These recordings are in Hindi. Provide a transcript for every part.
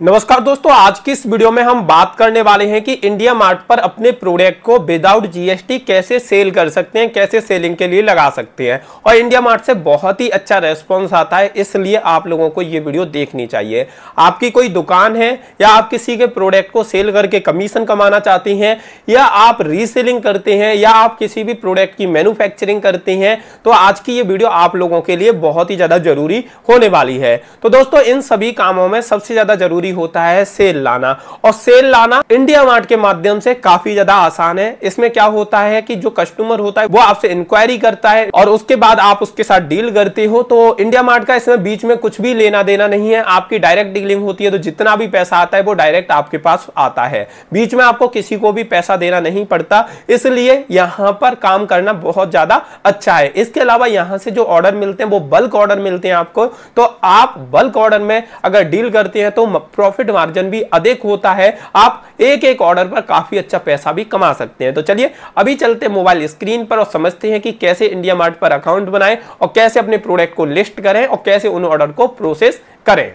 नमस्कार दोस्तों, आज की इस वीडियो में हम बात करने वाले हैं कि इंडिया मार्ट पर अपने प्रोडक्ट को विदाउट जीएसटी कैसे सेल कर सकते हैं, कैसे सेलिंग के लिए लगा सकते हैं। और इंडिया मार्ट से बहुत ही अच्छा रेस्पॉन्स आता है, इसलिए आप लोगों को ये वीडियो देखनी चाहिए। आपकी कोई दुकान है या आप किसी के प्रोडक्ट को सेल करके कमीशन कमाना चाहती हैं, या आप रीसेलिंग करते हैं, या आप किसी भी प्रोडक्ट की मैन्युफैक्चरिंग करते हैं तो आज की ये वीडियो आप लोगों के लिए बहुत ही ज़्यादा ज़रूरी होने वाली है। तो दोस्तों, इन सभी कामों में सबसे ज़्यादा ज़रूरी ज़रूरी होता है सेल लाना। और सेल लाना इंडिया मार्ट के माध्यम से काफ़ी ज़्यादा आसान है। इसमें क्या होता है कि जो कस्टमर होता है, वो आपसे इंक्वायरी करता है और उसके बाद आप उसके साथ डील करते हो। तो इंडिया मार्ट का इसमें बीच में कुछ भी लेना देना नहीं है। आपकी डायरेक्ट डीलिंग होती है तो जितना भी पैसा आता है, वो डायरेक्ट आपके पास आता है। बीच में आपको किसी को भी पैसा देना नहीं पड़ता। इसलिए यहाँ पर काम करना बहुत ज़्यादा अच्छा है। इसके अलावा यहाँ से जो ऑर्डर मिलते हैं, वो बल्क ऑर्डर मिलते हैं आपको। तो आप बल्क ऑर्डर में अगर डील करते हैं तो प्रॉफिट मार्जिन भी अधिक होता है, आप एक एक ऑर्डर पर काफ़ी अच्छा पैसा भी कमा सकते हैं। तो चलिए, अभी चलते मोबाइल स्क्रीन पर और समझते हैं कि कैसे इंडिया मार्ट पर अकाउंट बनाएँ और कैसे अपने प्रोडक्ट को लिस्ट करें और कैसे उन ऑर्डर को प्रोसेस करें।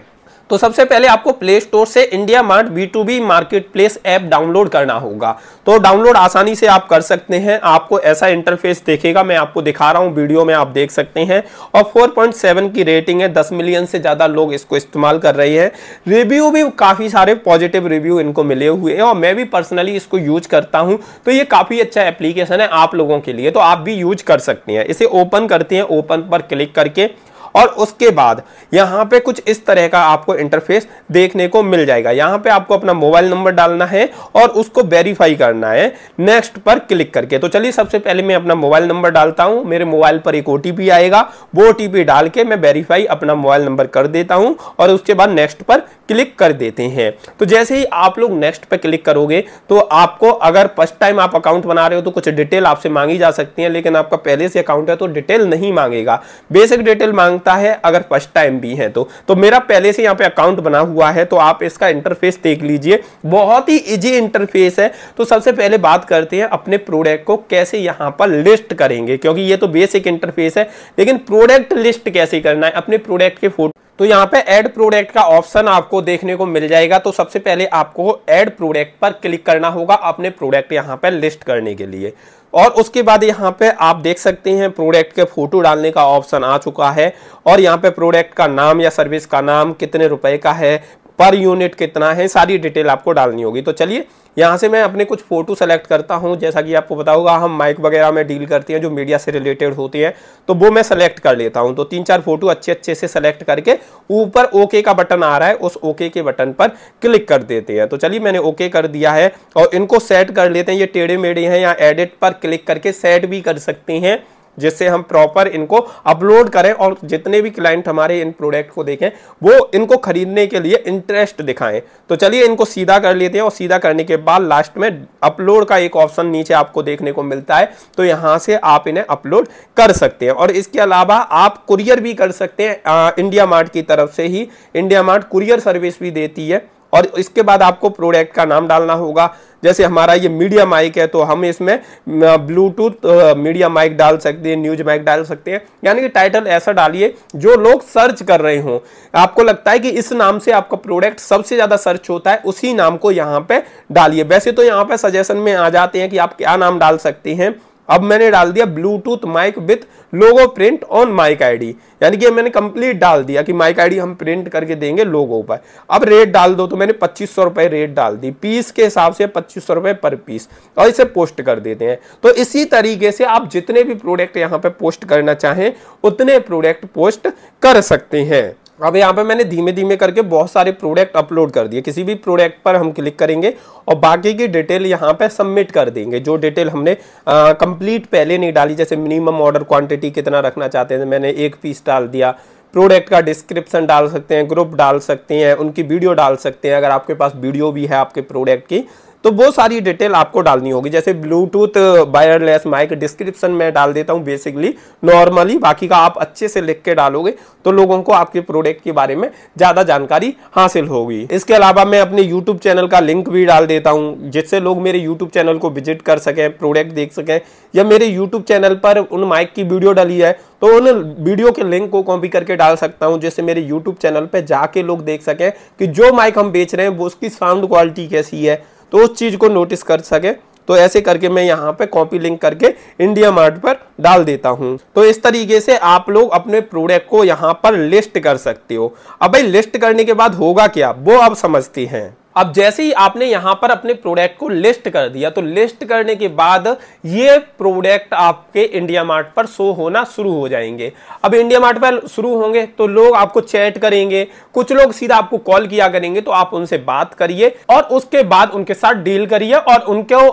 तो सबसे पहले आपको प्ले स्टोर से India Mart B to B market place app download करना होगा। तो डाउनलोड आसानी से आप कर सकते हैं। आपको ऐसा इंटरफेस देखेगा, मैं आपको दिखा रहा हूँ, वीडियो में आप देख सकते हैं। और 4.7 की रेटिंग है 10 मिलियन से ज़्यादा लोग इसको इस्तेमाल कर रहे हैं। रिव्यू भी काफ़ी सारे पॉजिटिव रिव्यू इनको मिले हुए हैं, और मैं भी पर्सनली इसको यूज़ करता हूँ। तो ये काफ़ी अच्छा एप्लीकेशन है आप लोगों के लिए तो आप भी यूज़ कर सकते हैं। इसे ओपन करते हैं ओपन पर क्लिक करके और उसके बाद यहाँ पे कुछ इस तरह का आपको इंटरफेस देखने को मिल जाएगा। यहाँ पे आपको अपना मोबाइल नंबर डालना है और उसको वेरीफाई करना है। नेक्स्ट पर क्लिक करके। तो चलिए सबसे पहले मैं अपना मोबाइल नंबर डालता हूँ। मेरे मोबाइल पर एक ओटीपी आएगा। वो ओटीपी डाल के मैं वेरीफाई अपना मोबाइल नंबर कर देता हूँ और उसके बाद नेक्स्ट पर क्लिक कर देते हैं। तो जैसे ही आप लोग नेक्स्ट पर क्लिक करोगे तो आपको अगर फ़र्स्ट टाइम आप अकाउंट बना रहे हो तो कुछ डिटेल आपसे मांगी जा सकती है, लेकिन आपका पहले से अकाउंट है तो डिटेल नहीं मांगेगा। बेसिक डिटेल माँगता है, अगर फ़र्स्ट टाइम भी है तो। तो मेरा पहले से यहाँ पे अकाउंट बना हुआ है तो आप इसका इंटरफेस देख लीजिए। बहुत ही इजी इंटरफेस है। तो सबसे पहले बात करते हैं अपने प्रोडक्ट को कैसे यहाँ पर लिस्ट करेंगे, क्योंकि ये तो बेसिक इंटरफेस है। लेकिन प्रोडक्ट लिस्ट कैसे करना है? अपने प्रोडक्ट के फ़ोटो तो यहाँ पे ऐड प्रोडक्ट का ऑप्शन आपको देखने को मिल जाएगा। तो सबसे पहले आपको ऐड प्रोडक्ट पर क्लिक करना होगा अपने प्रोडक्ट यहाँ पे लिस्ट करने के लिए। और उसके बाद यहाँ पे आप देख सकते हैं प्रोडक्ट के फ़ोटो डालने का ऑप्शन आ चुका है। और यहाँ पे प्रोडक्ट का नाम या सर्विस का नाम कितने रुपए का है पर यूनिट कितना है, सारी डिटेल आपको डालनी होगी। तो चलिए, यहाँ से मैं अपने कुछ फ़ोटो सेलेक्ट करता हूँ। जैसा कि आपको पता होगा, हम माइक वगैरह में डील करते हैं, जो मीडिया से रिलेटेड होती है। तो वो मैं सेलेक्ट कर लेता हूँ। तो तीन चार फ़ोटो अच्छे अच्छे से सेलेक्ट करके ऊपर ओके का बटन आ रहा है, उस ओके के बटन पर क्लिक कर देते हैं। तो चलिए, मैंने ओके कर दिया है और इनको सेट कर लेते हैं। ये टेढ़े मेढ़े हैं या एडिट पर क्लिक करके सेट भी कर सकते हैं। जिससे हम प्रॉपर इनको अपलोड करें और जितने भी क्लाइंट हमारे इन प्रोडक्ट को देखें, वो इनको खरीदने के लिए इंटरेस्ट दिखाएँ। तो चलिए इनको सीधा कर लेते हैं और सीधा करने के बाद लास्ट में अपलोड का एक ऑप्शन नीचे आपको देखने को मिलता है। तो यहाँ से आप इन्हें अपलोड कर सकते हैं। और इसके अलावा आप कुरियर भी कर सकते हैं इंडिया मार्ट की तरफ़ से ही। इंडिया मार्ट कुरियर सर्विस भी देती है। और इसके बाद आपको प्रोडक्ट का नाम डालना होगा। जैसे हमारा ये मीडिया माइक है तो हम इसमें ब्लूटूथ मीडिया माइक डाल सकते हैं, न्यूज़ माइक डाल सकते हैं। यानी कि टाइटल ऐसा डालिए जो लोग सर्च कर रहे हों। आपको लगता है कि इस नाम से आपका प्रोडक्ट सबसे ज़्यादा सर्च होता है, उसी नाम को यहाँ पे डालिए। वैसे तो यहाँ पे सजेशन में आ जाते हैं कि आप क्या नाम डाल सकते हैं। अब मैंने डाल दिया Bluetooth mic with logo print on mic ID यानी कि मैंने कंप्लीट डाल दिया कि माइक आईडी हम प्रिंट करके देंगे लोगो पर। अब रेट डाल दो तो मैंने पच्चीस सौ रुपए रेट डाल दी। पीस के हिसाब से पच्चीस सौ रुपए पर पीस और इसे पोस्ट कर देते हैं। तो इसी तरीके से आप जितने भी प्रोडक्ट यहाँ पर पोस्ट करना चाहें, उतने प्रोडक्ट पोस्ट कर सकते हैं। अब यहाँ पे मैंने धीमे धीमे करके बहुत सारे प्रोडक्ट अपलोड कर दिए। किसी भी प्रोडक्ट पर हम क्लिक करेंगे और बाकी की डिटेल यहाँ पे सबमिट कर देंगे। जो डिटेल हमने कंप्लीट पहले नहीं डाली, जैसे मिनिमम ऑर्डर क्वांटिटी कितना रखना चाहते हैं, मैंने एक पीस डाल दिया। प्रोडक्ट का डिस्क्रिप्शन डाल सकते हैं, ग्रुप डाल सकते हैं, उनकी वीडियो डाल सकते हैं। अगर आपके पास वीडियो भी है आपके प्रोडक्ट की तो वो सारी डिटेल आपको डालनी होगी। जैसे ब्लूटूथ वायरलेस माइक डिस्क्रिप्शन में डाल देता हूँ बेसिकली नॉर्मली बाकी का आप अच्छे से लिख के डालोगे तो लोगों को आपके प्रोडक्ट के बारे में ज़्यादा जानकारी हासिल होगी। इसके अलावा मैं अपने यूट्यूब चैनल का लिंक भी डाल देता हूँ, जिससे लोग मेरे यूट्यूब चैनल को विज़िट कर सकें प्रोडक्ट देख सकें, या मेरे यूट्यूब चैनल पर उन माइक की वीडियो डाली है तो उन वीडियो के लिंक को कॉपी करके डाल सकता हूँ जैसे मेरे यूट्यूब चैनल पे जाके लोग देख सकें कि जो माइक हम बेच रहे हैं, वो उसकी साउंड क्वालिटी कैसी है तो उस चीज़ को नोटिस कर सके। तो ऐसे करके मैं यहाँ पे कॉपी लिंक करके इंडिया मार्ट पर डाल देता हूँ। तो इस तरीके से आप लोग अपने प्रोडक्ट को यहाँ पर लिस्ट कर सकते हो। अब भाई लिस्ट करने के बाद होगा क्या? वो आप समझती हैं। अब जैसे ही आपने यहाँ पर अपने प्रोडक्ट को लिस्ट कर दिया तो लिस्ट करने के बाद ये प्रोडक्ट आपके इंडिया मार्ट पर शो होना शुरू हो जाएँगे। अब इंडिया मार्ट पर शुरू होंगे तो लोग आपको चैट करेंगे, कुछ लोग सीधा आपको कॉल किया करेंगे तो आप उनसे बात करिए और उसके बाद उनके साथ डील करिए और उनको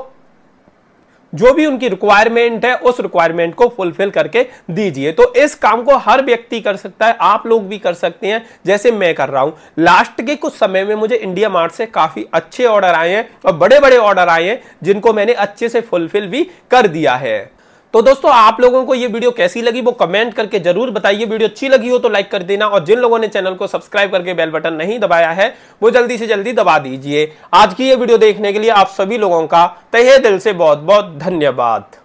जो भी उनकी रिक्वायरमेंट है, उस रिक्वायरमेंट को फुलफिल करके दीजिए। तो इस काम को हर व्यक्ति कर सकता है, आप लोग भी कर सकते हैं, जैसे मैं कर रहा हूँ। लास्ट के कुछ समय में मुझे इंडिया मार्ट से काफ़ी अच्छे ऑर्डर आए हैं और बड़े बड़े ऑर्डर आए हैं, जिनको मैंने अच्छे से फुलफिल भी कर दिया है। तो दोस्तों, आप लोगों को ये वीडियो कैसी लगी वो कमेंट करके ज़रूर बताइए। वीडियो अच्छी लगी हो तो लाइक कर देना और जिन लोगों ने चैनल को सब्सक्राइब करके बेल बटन नहीं दबाया है, वो जल्दी से जल्दी दबा दीजिए। आज की ये वीडियो देखने के लिए आप सभी लोगों का तहे दिल से बहुत बहुत धन्यवाद।